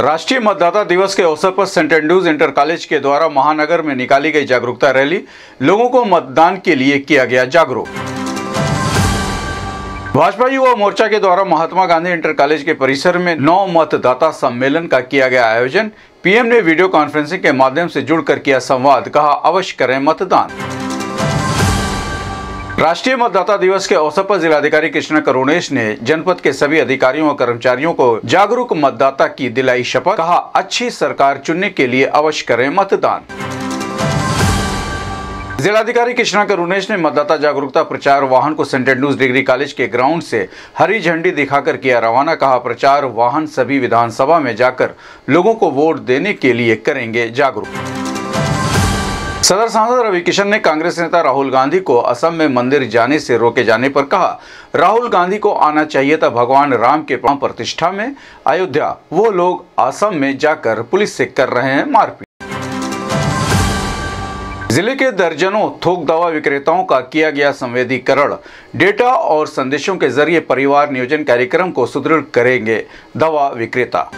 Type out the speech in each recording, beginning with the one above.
राष्ट्रीय मतदाता दिवस के अवसर पर सेंट एंड्रूज इंटर कॉलेज के द्वारा महानगर में निकाली गई जागरूकता रैली लोगों को मतदान के लिए किया गया जागरूक। भाजपा युवा मोर्चा के द्वारा महात्मा गांधी इंटर कॉलेज के परिसर में नौ मतदाता सम्मेलन का किया गया आयोजन। पीएम ने वीडियो कॉन्फ्रेंसिंग के माध्यम से जुड़कर किया संवाद, कहा, अवश्य करें मतदान। राष्ट्रीय मतदाता दिवस के अवसर पर जिलाधिकारी कृष्णा करुणेश ने जनपद के सभी अधिकारियों और कर्मचारियों को जागरूक मतदाता की दिलाई शपथ। कहा, अच्छी सरकार चुनने के लिए अवश्य करें मतदान। जिलाधिकारी कृष्णा करुणेश ने मतदाता जागरूकता प्रचार वाहन को सेंट एंड्रूज डिग्री कॉलेज के ग्राउंड से हरी झंडी दिखाकर किया रवाना। कहा, प्रचार वाहन सभी विधानसभा में जाकर लोगों को वोट देने के लिए करेंगे जागरूक। सदर सांसद रवि किशन ने कांग्रेस नेता राहुल गांधी को असम में मंदिर जाने से रोके जाने पर कहा, राहुल गांधी को आना चाहिए था भगवान राम के प्रतिष्ठा में। अयोध्या, वो लोग असम में जाकर पुलिस से कर रहे हैं मारपीट। ज़िले के दर्जनों थोक दवा विक्रेताओं का किया गया संवेदीकरण। डेटा और संदेशों के ज़रिए परिवार नियोजन कार्यक्रम को सुदृढ़ करेंगे दवा विक्रेता।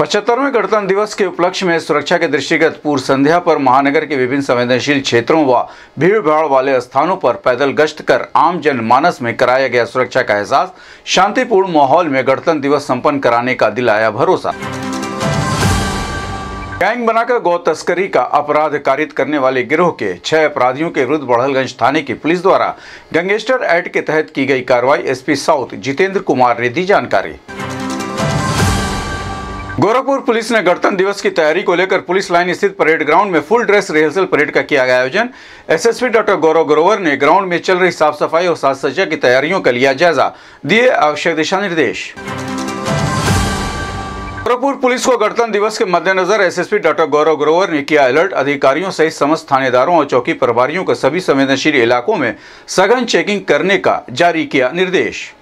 पचहत्तरवें गणतंत्र दिवस के उपलक्ष्य में सुरक्षा के दृष्टिगत पूर्व संध्या पर महानगर के विभिन्न संवेदनशील क्षेत्रों व भीड़ भाड़ वाले स्थानों पर पैदल गश्त कर आम जन मानस में कराया गया सुरक्षा का एहसास शांतिपूर्ण माहौल में गणतंत्र दिवस संपन्न कराने का दिलाया भरोसा। गैंग बनाकर गौ तस्करी का अपराध कारित करने वाले गिरोह के छह अपराधियों के विरुद्ध बढ़लगंज थाने की पुलिस द्वारा गंगेस्टर एक्ट के तहत की गई कार्रवाई, एसपी साउथ जितेंद्र कुमार ने दी जानकारी। गोरखपुर पुलिस ने गणतंत्र दिवस की तैयारी को लेकर पुलिस लाइन स्थित परेड ग्राउंड में फुल ड्रेस रिहर्सल परेड का किया गया आयोजन। एसएसपी डॉक्टर गौरव ग्रोवर ने ग्राउंड में चल रही साफ़ सफ़ाई और साज सज्जा की तैयारियों का लिया जायजा। दिए आवश्यक दिशा निर्देश। गोरखपुर पुलिस को गणतंत्र दिवस के मद्देनजर एसएसपी डॉक्टर गौरव ग्रोवर ने किया अलर्ट। अधिकारियों सहित समस्त थानेदारों और चौकी प्रभारियों को सभी संवेदनशील इलाकों में सघन चेकिंग करने का जारी किया निर्देश।